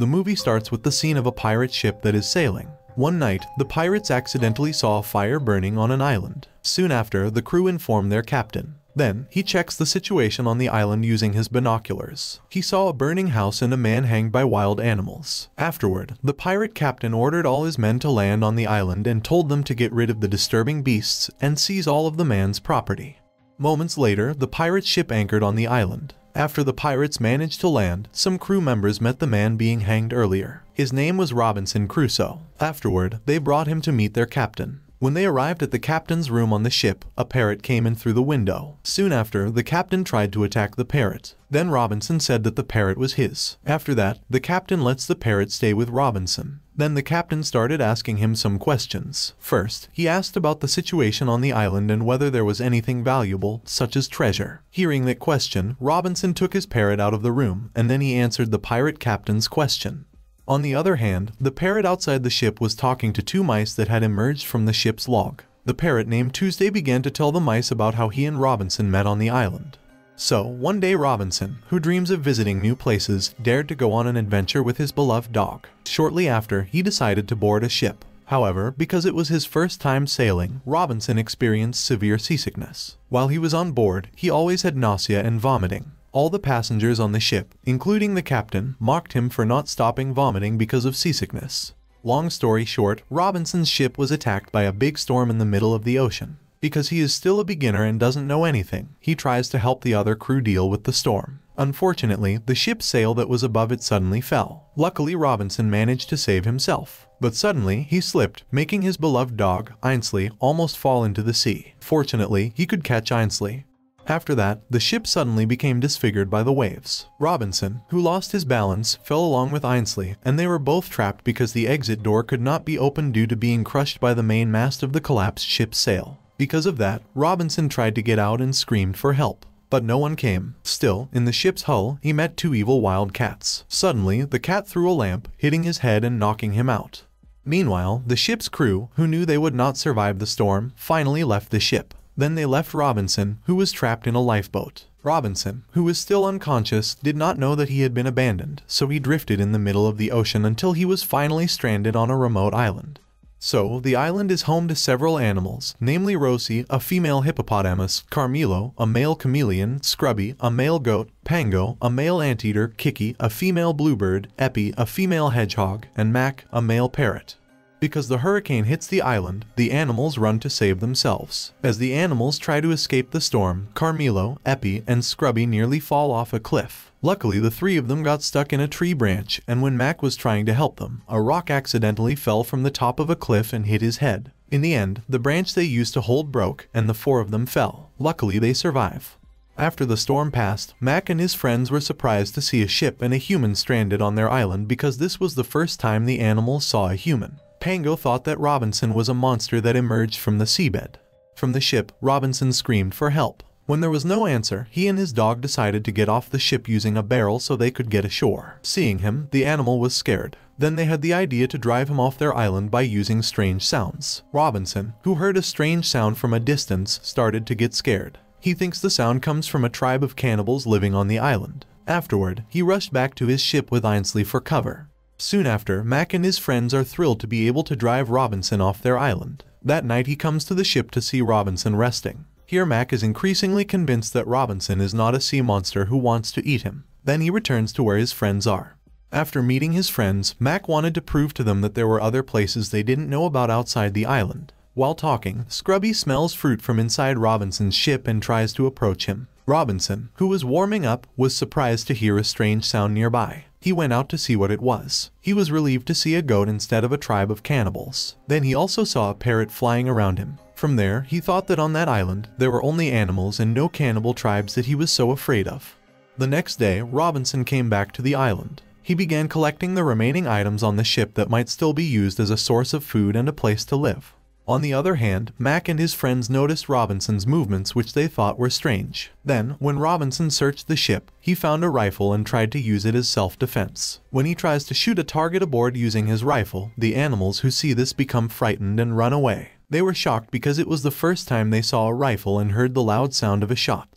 The movie starts with the scene of a pirate ship that is sailing. One night, the pirates accidentally saw a fire burning on an island. Soon after, the crew informed their captain. Then, he checks the situation on the island using his binoculars. He saw a burning house and a man hanged by wild animals. Afterward, the pirate captain ordered all his men to land on the island and told them to get rid of the disturbing beasts and seize all of the man's property. Moments later, the pirate ship anchored on the island. After the pirates managed to land, some crew members met the man being hanged earlier. His name was Robinson Crusoe. Afterward, they brought him to meet their captain. When they arrived at the captain's room on the ship, a parrot came in through the window. Soon after, the captain tried to attack the parrot. Then Robinson said that the parrot was his. After that, the captain lets the parrot stay with Robinson. Then the captain started asking him some questions. First, he asked about the situation on the island and whether there was anything valuable, such as treasure. Hearing that question, Robinson took his parrot out of the room, and then he answered the pirate captain's question. On the other hand, the parrot outside the ship was talking to two mice that had emerged from the ship's log. The parrot named Tuesday began to tell the mice about how he and Robinson met on the island. So, one day Robinson, who dreams of visiting new places, dared to go on an adventure with his beloved dog. Shortly after, he decided to board a ship. However, because it was his first time sailing, Robinson experienced severe seasickness. While he was on board, he always had nausea and vomiting. All the passengers on the ship, including the captain, mocked him for not stopping vomiting because of seasickness. Long story short, Robinson's ship was attacked by a big storm in the middle of the ocean. Because he is still a beginner and doesn't know anything, he tries to help the other crew deal with the storm. Unfortunately, the ship's sail that was above it suddenly fell. Luckily, Robinson managed to save himself. But suddenly, he slipped, making his beloved dog, Ainsley, almost fall into the sea. Fortunately, he could catch Ainsley, after that, the ship suddenly became disfigured by the waves. Robinson, who lost his balance, fell along with Ainsley, and they were both trapped because the exit door could not be opened due to being crushed by the main mast of the collapsed ship's sail. Because of that, Robinson tried to get out and screamed for help. But no one came. Still, in the ship's hull, he met two evil wild cats. Suddenly, the cat threw a lamp, hitting his head and knocking him out. Meanwhile, the ship's crew, who knew they would not survive the storm, finally left the ship. Then they left Robinson, who was trapped in a lifeboat. Robinson, who was still unconscious, did not know that he had been abandoned, so he drifted in the middle of the ocean until he was finally stranded on a remote island. So, the island is home to several animals, namely Rosie, a female hippopotamus, Carmelo, a male chameleon, Scrubby, a male goat, Pango, a male anteater, Kiki, a female bluebird, Epi, a female hedgehog, and Mac, a male parrot. Because the hurricane hits the island, the animals run to save themselves. As the animals try to escape the storm, Carmelo, Epi, and Scrubby nearly fall off a cliff. Luckily, the three of them got stuck in a tree branch, and when Mac was trying to help them, a rock accidentally fell from the top of a cliff and hit his head. In the end, the branch they used to hold broke, and the four of them fell. Luckily, they survive. After the storm passed, Mac and his friends were surprised to see a ship and a human stranded on their island because this was the first time the animals saw a human. Pango thought that Robinson was a monster that emerged from the seabed. From the ship, Robinson screamed for help. When there was no answer, he and his dog decided to get off the ship using a barrel so they could get ashore. Seeing him, the animal was scared. Then they had the idea to drive him off their island by using strange sounds. Robinson, who heard a strange sound from a distance, started to get scared. He thinks the sound comes from a tribe of cannibals living on the island. Afterward, he rushed back to his ship with Ainsley for cover. Soon after, Mac and his friends are thrilled to be able to drive Robinson off their island. That night he comes to the ship to see Robinson resting. Here Mac is increasingly convinced that Robinson is not a sea monster who wants to eat him. Then he returns to where his friends are. After meeting his friends, Mac wanted to prove to them that there were other places they didn't know about outside the island. While talking, Scrubby smells fruit from inside Robinson's ship and tries to approach him. Robinson, who was warming up, was surprised to hear a strange sound nearby. He went out to see what it was. He was relieved to see a goat instead of a tribe of cannibals. Then he also saw a parrot flying around him. From there, he thought that on that island, there were only animals and no cannibal tribes that he was so afraid of. The next day, Robinson came back to the island. He began collecting the remaining items on the ship that might still be used as a source of food and a place to live. On the other hand, Mac and his friends noticed Robinson's movements which they thought were strange. Then, when Robinson searched the ship, he found a rifle and tried to use it as self-defense. When he tries to shoot a target aboard using his rifle, the animals who see this become frightened and run away. They were shocked because it was the first time they saw a rifle and heard the loud sound of a shot.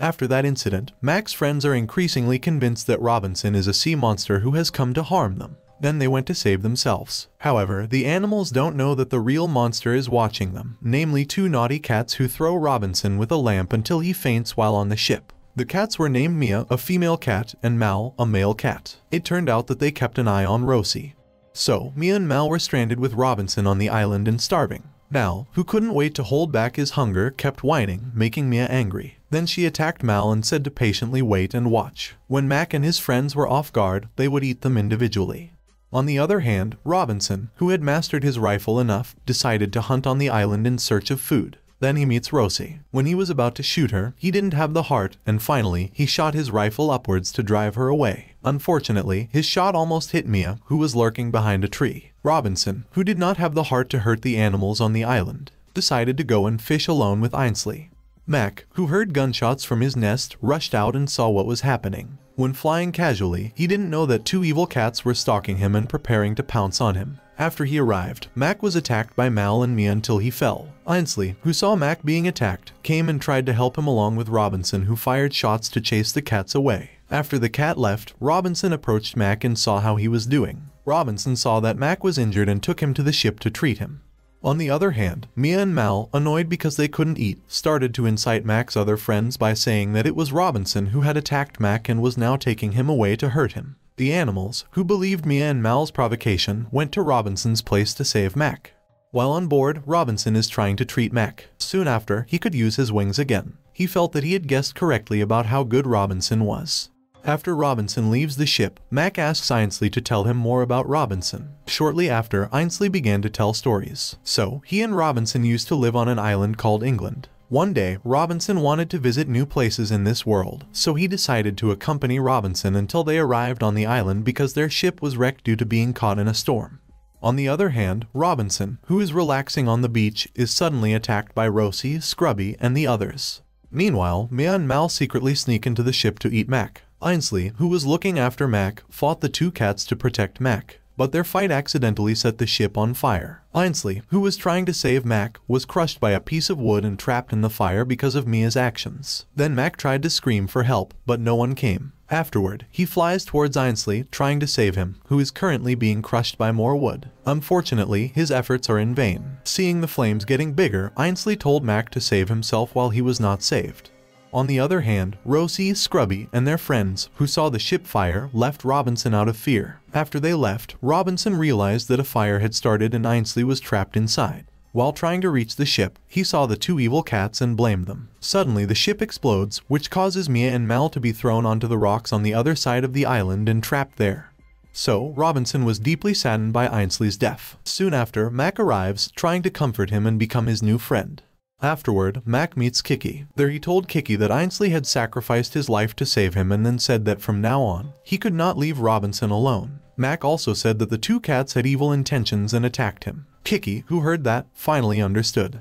After that incident, Mac's friends are increasingly convinced that Robinson is a sea monster who has come to harm them. Then they went to save themselves. However, the animals don't know that the real monster is watching them, namely two naughty cats who throw Robinson with a lamp until he faints while on the ship. The cats were named Mia, a female cat, and Mal, a male cat. It turned out that they kept an eye on Rosie. So, Mia and Mal were stranded with Robinson on the island and starving. Mal, who couldn't wait to hold back his hunger, kept whining, making Mia angry. Then she attacked Mal and said to patiently wait and watch. When Mac and his friends were off guard, they would eat them individually. On the other hand, Robinson, who had mastered his rifle enough, decided to hunt on the island in search of food. Then he meets Rosie. When he was about to shoot her, he didn't have the heart, and finally, he shot his rifle upwards to drive her away. Unfortunately, his shot almost hit Mia, who was lurking behind a tree. Robinson, who did not have the heart to hurt the animals on the island, decided to go and fish alone with Ainsley. Mac, who heard gunshots from his nest, rushed out and saw what was happening. When flying casually, he didn't know that two evil cats were stalking him and preparing to pounce on him. After he arrived, Mac was attacked by Mal and Mia until he fell. Ainsley, who saw Mac being attacked, came and tried to help him along with Robinson who fired shots to chase the cats away. After the cat left, Robinson approached Mac and saw how he was doing. Robinson saw that Mac was injured and took him to the ship to treat him. On the other hand, Mia and Mal, annoyed because they couldn't eat, started to incite Mac's other friends by saying that it was Robinson who had attacked Mac and was now taking him away to hurt him. The animals, who believed Mia and Mal's provocation, went to Robinson's place to save Mac. While on board, Robinson is trying to treat Mac. Soon after, he could use his wings again. He felt that he had guessed correctly about how good Robinson was. After Robinson leaves the ship, Mac asks Ainsley to tell him more about Robinson. Shortly after, Ainsley began to tell stories. So, he and Robinson used to live on an island called England. One day, Robinson wanted to visit new places in this world, so he decided to accompany Robinson until they arrived on the island because their ship was wrecked due to being caught in a storm. On the other hand, Robinson, who is relaxing on the beach, is suddenly attacked by Rosie, Scrubby, and the others. Meanwhile, Mia and Mal secretly sneak into the ship to eat Mac. Ainsley, who was looking after Mac, fought the two cats to protect Mac, but their fight accidentally set the ship on fire. Ainsley, who was trying to save Mac, was crushed by a piece of wood and trapped in the fire because of Mia's actions. Then Mac tried to scream for help, but no one came. Afterward, he flies towards Ainsley, trying to save him, who is currently being crushed by more wood. Unfortunately, his efforts are in vain. Seeing the flames getting bigger, Ainsley told Mac to save himself while he was not saved. On the other hand, Rosie, Scrubby, and their friends, who saw the ship fire, left Robinson out of fear. After they left, Robinson realized that a fire had started and Ainsley was trapped inside. While trying to reach the ship, he saw the two evil cats and blamed them. Suddenly, the ship explodes, which causes Mia and Mal to be thrown onto the rocks on the other side of the island and trapped there. So, Robinson was deeply saddened by Ainsley's death. Soon after, Mac arrives, trying to comfort him and become his new friend. Afterward, Mac meets Kiki. There he told Kiki that Ainsley had sacrificed his life to save him and then said that from now on, he could not leave Robinson alone. Mac also said that the two cats had evil intentions and attacked him. Kiki, who heard that, finally understood.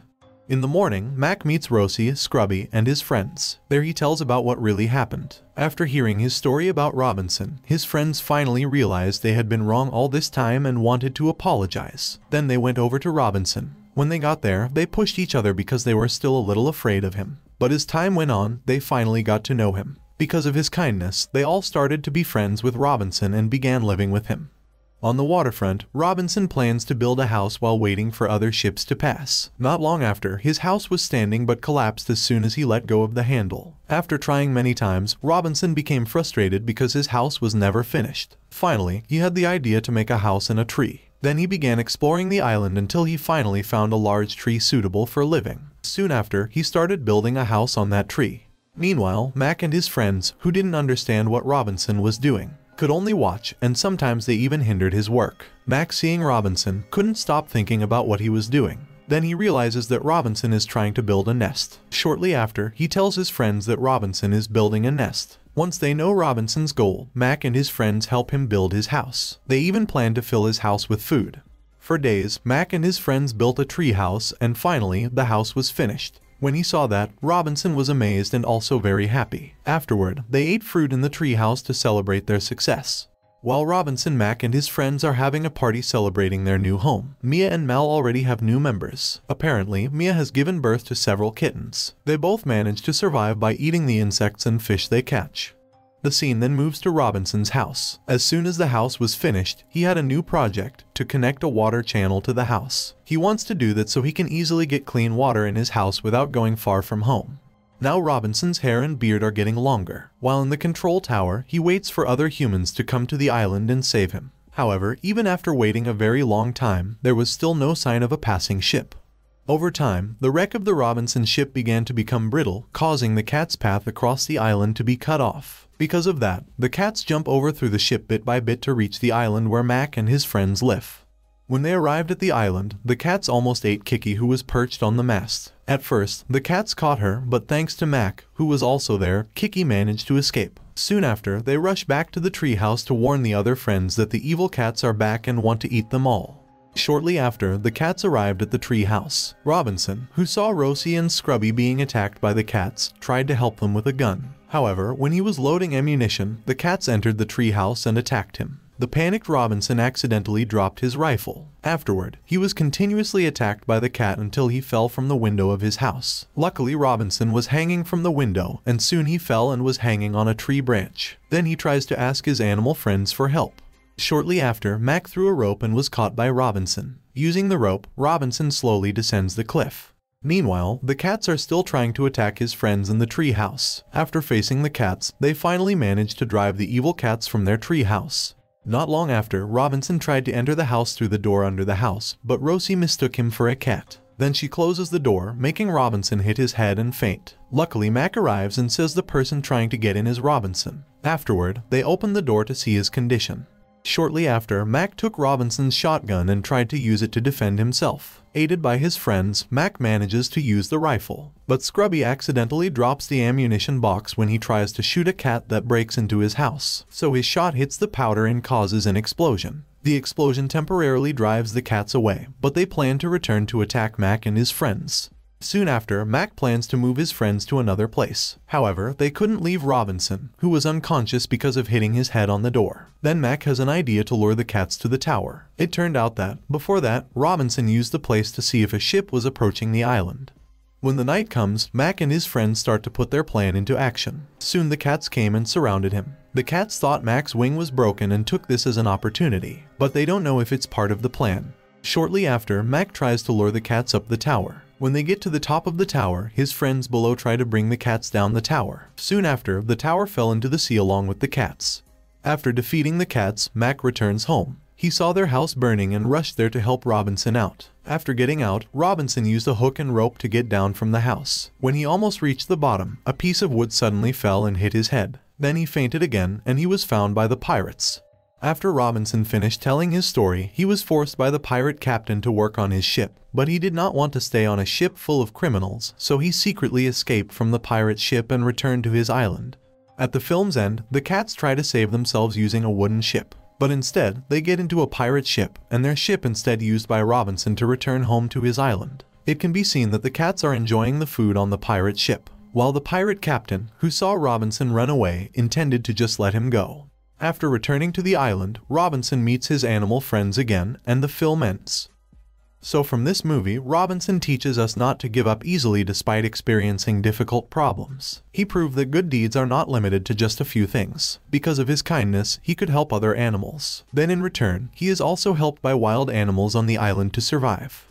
In the morning, Mac meets Rosie, Scrubby, and his friends. There he tells about what really happened. After hearing his story about Robinson, his friends finally realized they had been wrong all this time and wanted to apologize. Then they went over to Robinson. When they got there, they pushed each other because they were still a little afraid of him. But as time went on, they finally got to know him. Because of his kindness, they all started to be friends with Robinson and began living with him. On the waterfront, Robinson plans to build a house while waiting for other ships to pass. Not long after, his house was standing but collapsed as soon as he let go of the handle. After trying many times, Robinson became frustrated because his house was never finished. Finally, he had the idea to make a house in a tree. Then he began exploring the island until he finally found a large tree suitable for living. Soon after, he started building a house on that tree. Meanwhile, Mac and his friends, who didn't understand what Robinson was doing, could only watch, and sometimes they even hindered his work. Mac, seeing Robinson, couldn't stop thinking about what he was doing. Then he realizes that Robinson is trying to build a nest. Shortly after, he tells his friends that Robinson is building a nest. Once they know Robinson's goal, Mac and his friends help him build his house. They even plan to fill his house with food. For days, Mac and his friends built a tree house, and finally, the house was finished. When he saw that, Robinson was amazed and also very happy. Afterward, they ate fruit in the treehouse to celebrate their success. While Robinson, Mac, and his friends are having a party celebrating their new home, Mia and Mal already have new members. Apparently, Mia has given birth to several kittens. They both manage to survive by eating the insects and fish they catch. The scene then moves to Robinson's house. As soon as the house was finished, he had a new project to connect a water channel to the house. He wants to do that so he can easily get clean water in his house without going far from home. Now Robinson's hair and beard are getting longer. While in the control tower, he waits for other humans to come to the island and save him. However, even after waiting a very long time, there was still no sign of a passing ship. Over time, the wreck of the Robinson ship began to become brittle, causing the cat's path across the island to be cut off. Because of that, the cats jump over through the ship bit by bit to reach the island where Mac and his friends live. When they arrived at the island, the cats almost ate Kiki who was perched on the mast. At first, the cats caught her, but thanks to Mac, who was also there, Kiki managed to escape. Soon after, they rush back to the treehouse to warn the other friends that the evil cats are back and want to eat them all. Shortly after, the cats arrived at the tree house. Robinson, who saw Rosie and Scrubby being attacked by the cats, tried to help them with a gun. However, when he was loading ammunition, the cats entered the tree house and attacked him. The panicked Robinson accidentally dropped his rifle. Afterward, he was continuously attacked by the cat until he fell from the window of his house. Luckily, Robinson was hanging from the window, and soon he fell and was hanging on a tree branch. Then he tries to ask his animal friends for help. Shortly after, Mac threw a rope and was caught by Robinson. Using the rope, Robinson slowly descends the cliff. Meanwhile, the cats are still trying to attack his friends in the treehouse. After facing the cats, they finally manage to drive the evil cats from their treehouse. Not long after, Robinson tried to enter the house through the door under the house, but Rosie mistook him for a cat. Then she closes the door, making Robinson hit his head and faint. Luckily, Mac arrives and says the person trying to get in is Robinson. Afterward, they open the door to see his condition. Shortly after, Mac took Robinson's shotgun and tried to use it to defend himself. Aided by his friends, Mac manages to use the rifle. But Scrubby accidentally drops the ammunition box when he tries to shoot a cat that breaks into his house. So his shot hits the powder and causes an explosion. The explosion temporarily drives the cats away, but they plan to return to attack Mac and his friends. Soon after, Mac plans to move his friends to another place. However, they couldn't leave Robinson, who was unconscious because of hitting his head on the door. Then Mac has an idea to lure the cats to the tower. It turned out that, before that, Robinson used the place to see if a ship was approaching the island. When the night comes, Mac and his friends start to put their plan into action. Soon the cats came and surrounded him. The cats thought Mac's wing was broken and took this as an opportunity, but they don't know if it's part of the plan. Shortly after, Mac tries to lure the cats up the tower. When they get to the top of the tower, his friends below try to bring the cats down the tower. Soon after, the tower fell into the sea along with the cats. After defeating the cats, Mac returns home. He saw their house burning and rushed there to help Robinson out. After getting out, Robinson used a hook and rope to get down from the house. When he almost reached the bottom, a piece of wood suddenly fell and hit his head. Then he fainted again and he was found by the pirates. After Robinson finished telling his story, he was forced by the pirate captain to work on his ship. But he did not want to stay on a ship full of criminals, so he secretly escaped from the pirate ship and returned to his island. At the film's end, the cats try to save themselves using a wooden ship. But instead, they get into a pirate ship, and their ship instead used by Robinson to return home to his island. It can be seen that the cats are enjoying the food on the pirate ship, while the pirate captain, who saw Robinson run away, intended to just let him go. After returning to the island, Robinson meets his animal friends again, and the film ends. So from this movie, Robinson teaches us not to give up easily despite experiencing difficult problems. He proved that good deeds are not limited to just a few things. Because of his kindness, he could help other animals. Then in return, he is also helped by wild animals on the island to survive.